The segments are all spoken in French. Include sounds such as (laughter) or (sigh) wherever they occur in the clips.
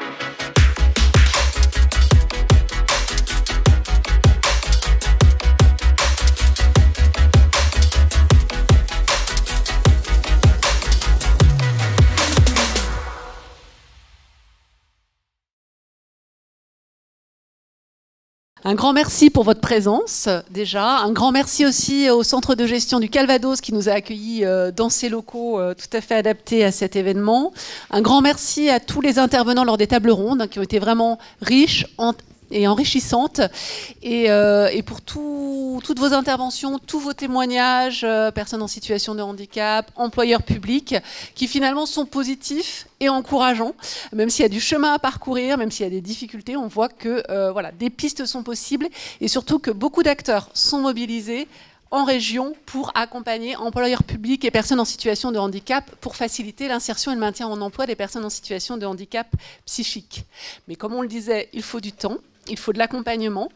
thank you Un grand merci pour votre présence déjà. Un grand merci aussi au centre de gestion du Calvados qui nous a accueillis euh, dans ses locaux euh, tout à fait adaptés à cet événement. Un grand merci à tous les intervenants lors des tables rondes hein, qui ont été vraiment riches, et enrichissante. Et, euh, pour toutes vos interventions, tous vos témoignages, euh, personnes en situation de handicap, employeurs publics, qui finalement sont positifs et encourageants. Même s'il y a du chemin à parcourir, même s'il y a des difficultés, on voit que euh, voilà, des pistes sont possibles et surtout que beaucoup d'acteurs sont mobilisés en région pour accompagner employeurs publics et personnes en situation de handicap pour faciliter l'insertion et le maintien en emploi des personnes en situation de handicap psychique. Mais comme on le disait, il faut du temps il faut de l'accompagnement.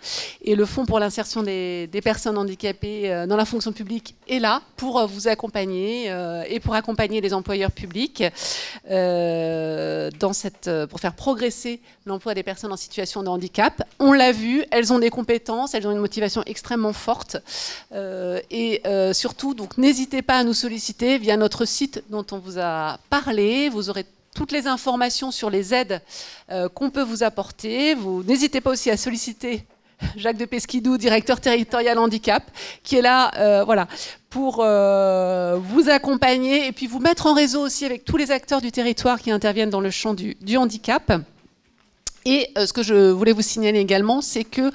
Et le Fonds pour l'insertion des, personnes handicapées euh, dans la fonction publique est là pour euh, vous accompagner euh, et pour accompagner les employeurs publics dans cette, pour faire progresser l'emploi des personnes en situation de handicap. On l'a vu, elles ont des compétences, elles ont une motivation extrêmement forte. et surtout, donc n'hésitez pas à nous solliciter via notre site dont on vous a parlé. Vous aurez toutes les informations sur les aides euh, qu'on peut vous apporter. Vous n'hésitez pas aussi à solliciter Jacques de Pesquidou, directeur territorial handicap, qui est là euh, voilà, pour euh, vous accompagner et puis vous mettre en réseau aussi avec tous les acteurs du territoire qui interviennent dans le champ du, du handicap. Et ce que je voulais vous signaler également, c'est que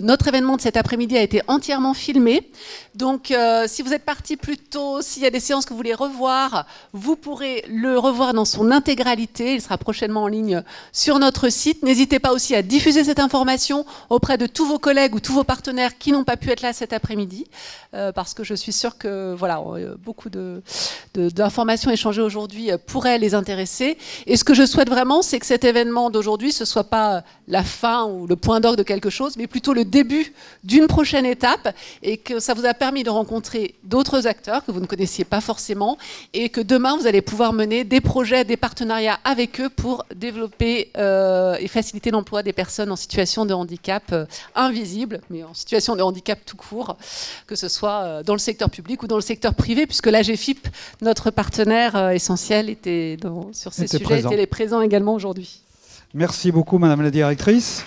notre événement de cet après-midi a été entièrement filmé. Donc, euh, si vous êtes parti plus tôt, s'il y a des séances que vous voulez revoir, vous pourrez le revoir dans son intégralité. Il sera prochainement en ligne sur notre site. N'hésitez pas aussi à diffuser cette information auprès de tous vos collègues ou tous vos partenaires qui n'ont pas pu être là cet après-midi, euh, parce que je suis sûre que voilà, euh, beaucoup d'informations de, échangées aujourd'hui pourraient les intéresser. Et ce que je souhaite vraiment, c'est que cet événement d'aujourd'hui, ce pas la fin ou le point d'orgue de quelque chose, mais plutôt le début d'une prochaine étape, et que ça vous a permis de rencontrer d'autres acteurs que vous ne connaissiez pas forcément et que demain, vous allez pouvoir mener des projets, des partenariats avec eux pour développer euh, et faciliter l'emploi des personnes en situation de handicap euh, invisible, mais en situation de handicap tout court, que ce soit euh, dans le secteur public ou dans le secteur privé, puisque l'AGFIP, notre partenaire essentiel, était sur ces sujets, présent. était présent également aujourd'hui. Merci beaucoup, Madame la Directrice.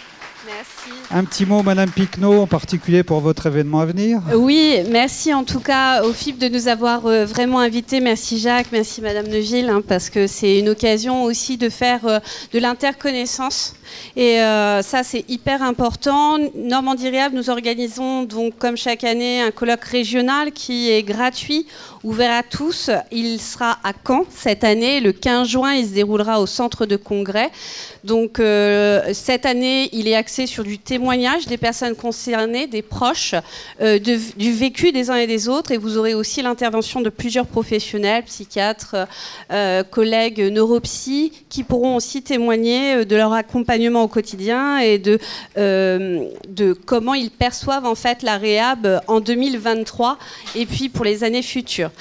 Un petit mot, Madame Picnot, en particulier pour votre événement à venir. Oui, merci en tout cas au FIP de nous avoir euh, vraiment invités. Merci Jacques, merci Madame Neuville, hein, parce que c'est une occasion aussi de faire euh, de l'interconnaissance. Et euh, ça, c'est hyper important. Normandie Réhab, nous organisons donc, comme chaque année, un colloque régional qui est gratuit, ouvert à tous. Il sera à Caen cette année. Le 15 juin, il se déroulera au centre de congrès. Donc, cette année, il est axé sur du témoignage des personnes concernées, des proches, euh, du vécu des uns et des autres. Et vous aurez aussi l'intervention de plusieurs professionnels, psychiatres, euh, collègues neuropsy, qui pourront aussi témoigner euh, de leur accompagnement au quotidien et de, de comment ils perçoivent en fait la réhab en 2023 et puis pour les années futures.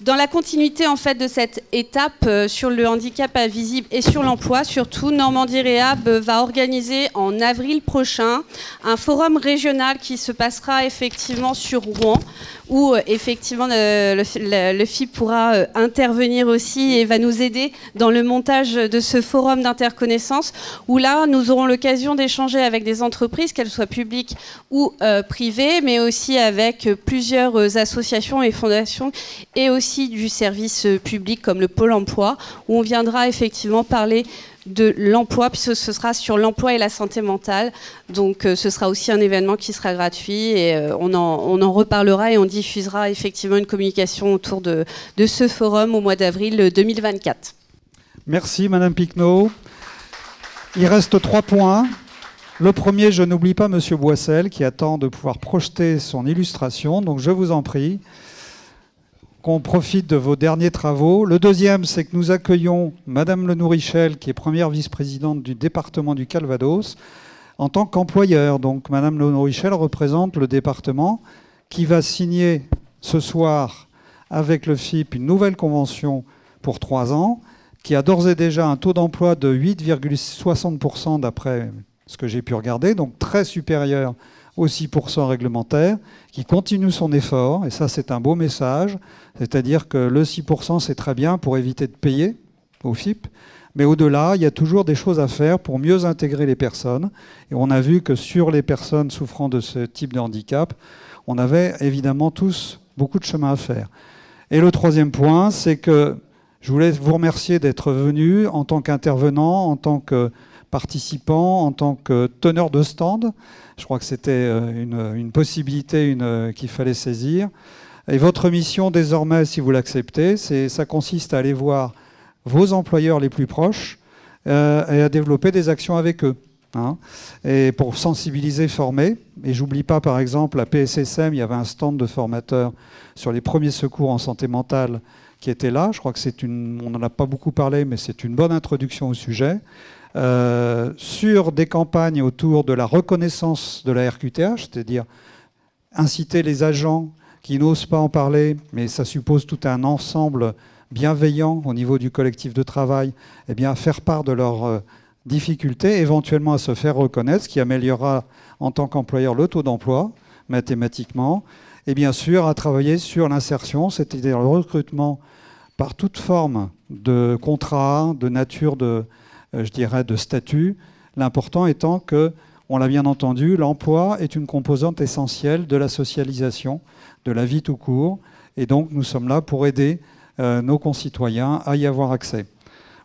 Dans la continuité en fait de cette étape euh, sur le handicap invisible et sur l'emploi, surtout Normandie Réhab va organiser en avril prochain un forum régional qui se passera effectivement sur Rouen où euh, effectivement le, FIP pourra euh, intervenir aussi et va nous aider dans le montage de ce forum d'interconnaissance, où là, nous aurons l'occasion d'échanger avec des entreprises, qu'elles soient publiques ou euh, privées, mais aussi avec plusieurs associations et fondations, et aussi du service public comme le Pôle emploi, où on viendra effectivement parler de l'emploi, puisque ce sera sur l'emploi et la santé mentale. Donc euh, ce sera aussi un événement qui sera gratuit et euh, on, en, reparlera et on diffusera effectivement une communication autour de, ce forum au mois d'avril 2024. Merci Madame Picnot. Il reste trois points. Le premier, je n'oublie pas Monsieur Boissel qui attend de pouvoir projeter son illustration, donc je vous en prie qu'on profite de vos derniers travaux. Le deuxième, c'est que nous accueillons Madame Lenourichel, qui est première vice-présidente du département du Calvados, en tant qu'employeur. Donc Madame Lenourichel représente le département qui va signer ce soir avec le FIP une nouvelle convention pour trois ans qui a d'ores et déjà un taux d'emploi de 8,60% d'après ce que j'ai pu regarder, donc très supérieur aux 6% réglementaires, qui continue son effort, et ça c'est un beau message, c'est-à-dire que le 6% c'est très bien pour éviter de payer au FIP, mais au-delà, il y a toujours des choses à faire pour mieux intégrer les personnes, et on a vu que sur les personnes souffrant de ce type de handicap, on avait évidemment tous beaucoup de chemin à faire. Et le troisième point, c'est que je voulais vous remercier d'être venu en tant qu'intervenant, en tant que participant, en tant que teneur de stand. Je crois que c'était euh, une, possibilité une, qu'il fallait saisir. Et votre mission désormais, si vous l'acceptez, ça consiste à aller voir vos employeurs les plus proches euh, et à développer des actions avec eux. Hein, et pour sensibiliser, former. Et j'oublie pas, par exemple, à PSSM, il y avait un stand de formateurs sur les premiers secours en santé mentale qui était là. Je crois que c'est une, on n'en a pas beaucoup parlé, mais c'est une bonne introduction au sujet. Euh, sur des campagnes autour de la reconnaissance de la RQTH, c'est-à-dire inciter les agents qui n'osent pas en parler, mais ça suppose tout un ensemble bienveillant au niveau du collectif de travail, eh à faire part de leurs euh, difficultés, éventuellement à se faire reconnaître, ce qui améliorera en tant qu'employeur le taux d'emploi, mathématiquement, et bien sûr à travailler sur l'insertion, c'est-à-dire le recrutement par toute forme de contrat, de nature de, je dirais, de statut, l'important étant que, on l'a bien entendu, l'emploi est une composante essentielle de la socialisation, de la vie tout court, et donc nous sommes là pour aider euh, nos concitoyens à y avoir accès.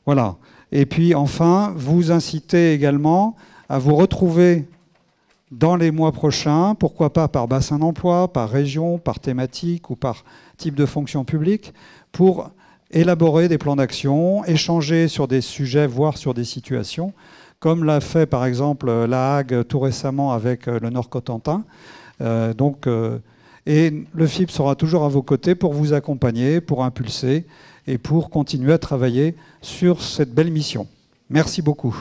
Voilà. Et puis enfin, vous incitez également à vous retrouver dans les mois prochains, pourquoi pas par bassin d'emploi, par région, par thématique ou par type de fonction publique, pour élaborer des plans d'action, échanger sur des sujets, voire sur des situations, comme l'a fait par exemple la Hague tout récemment avec euh, le Nord-Cotentin. Euh, donc, et le FIP sera toujours à vos côtés pour vous accompagner, pour impulser et pour continuer à travailler sur cette belle mission. Merci beaucoup.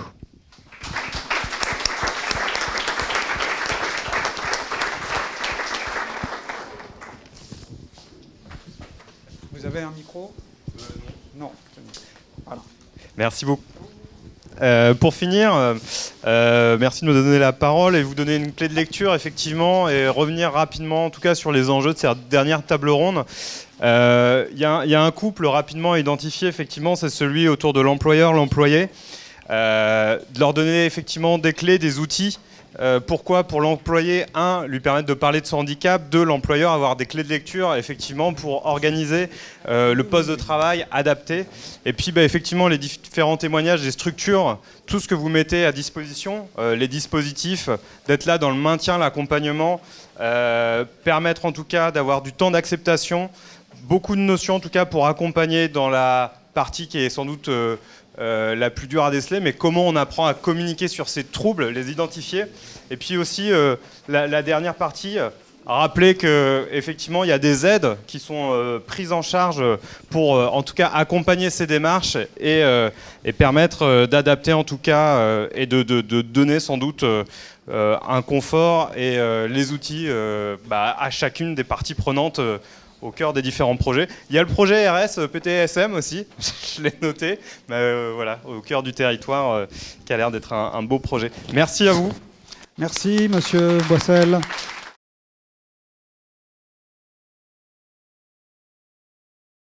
Vous avez un micro? Merci beaucoup. Euh, pour finir, euh, euh, merci de me donner la parole et vous donner une clé de lecture, effectivement, et revenir rapidement, en tout cas, sur les enjeux de cette dernière table ronde. Il y, a un couple rapidement identifié, effectivement, c'est celui autour de l'employeur, l'employé. de leur donner effectivement des clés, des outils euh, pourquoi Pour l'employé, un, lui permettre de parler de son handicap, deux, l'employeur avoir des clés de lecture, effectivement, pour organiser euh, le poste de travail adapté. Et puis, bah, effectivement, les différents témoignages des structures, tout ce que vous mettez à disposition, euh, les dispositifs, d'être là dans le maintien, l'accompagnement, permettre en tout cas d'avoir du temps d'acceptation, beaucoup de notions en tout cas pour accompagner dans la partie qui est sans doute euh, la plus dure à déceler, mais comment on apprend à communiquer sur ces troubles, les identifier. Et puis aussi, euh, la, dernière partie, rappeler qu'effectivement, il y a des aides qui sont euh, prises en charge pour, en tout cas, accompagner ces démarches et, permettre d'adapter, en tout cas, et de, donner sans doute un confort et les outils bah, à chacune des parties prenantes au cœur des différents projets. Il y a le projet RS PTSM aussi, (laughs) je l'ai noté, mais euh, voilà, au cœur du territoire, euh, qui a l'air d'être un, un beau projet. Merci à vous. Merci, monsieur Boissel.